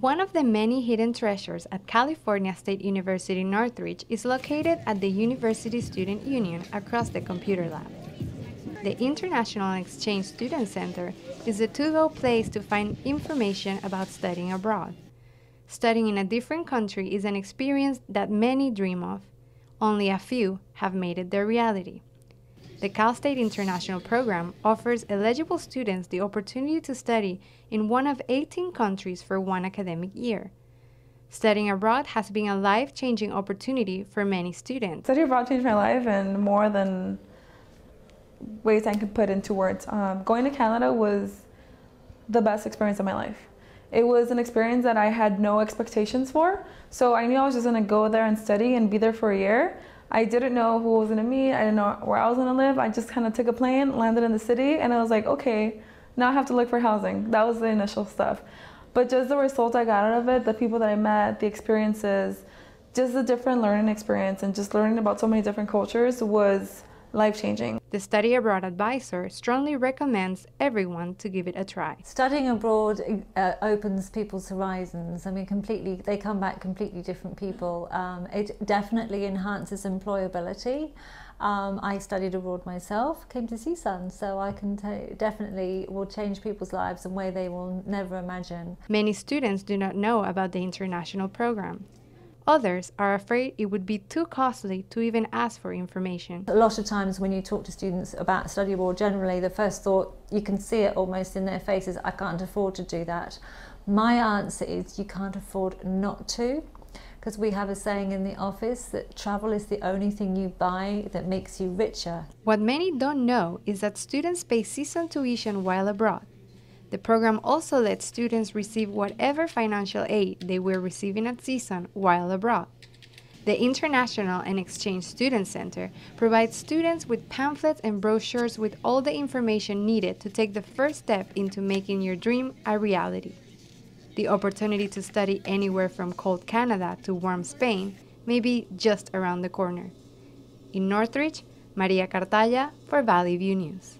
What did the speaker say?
One of the many hidden treasures at California State University Northridge is located at the University Student Union across the computer lab. The International Exchange Student Center is a to-go place to find information about studying abroad. Studying in a different country is an experience that many dream of. Only a few have made it their reality. The Cal State International Program offers eligible students the opportunity to study in one of 18 countries for one academic year. Studying abroad has been a life-changing opportunity for many students. Study abroad changed my life in more than ways I could put into words. Um, going to Canada was the best experience of my life. It was an experience that I had no expectations for, so I knew I was just going to go there and study and be there for a year. I didn't know who was gonna meet. I didn't know where I was gonna live. I just kind of took a plane, landed in the city, and I was like, okay, now I have to look for housing. That was the initial stuff. But just the result I got out of it, the people that I met, the experiences, just the different learning experience, and just learning about so many different cultures was life changing. The Study Abroad Advisor strongly recommends everyone to give it a try. Studying abroad uh, opens people's horizons. I mean, completely, they come back completely different people. Um, it definitely enhances employability. Um, I studied abroad myself, came to CSUN, so I can definitely will change people's lives in a way they will never imagine. Many students do not know about the international program. Others are afraid it would be too costly to even ask for information. A lot of times when you talk to students about study abroad, generally the first thought, you can see it almost in their faces, I can't afford to do that. My answer is you can't afford not to because we have a saying in the office that travel is the only thing you buy that makes you richer. What many don't know is that students pay CSUN tuition while abroad. The program also lets students receive whatever financial aid they were receiving at CSUN while abroad. The International and Exchange Student Center provides students with pamphlets and brochures with all the information needed to take the first step into making your dream a reality. The opportunity to study anywhere from cold Canada to warm Spain may be just around the corner. In Northridge, Maria Cartaya for Valley View News.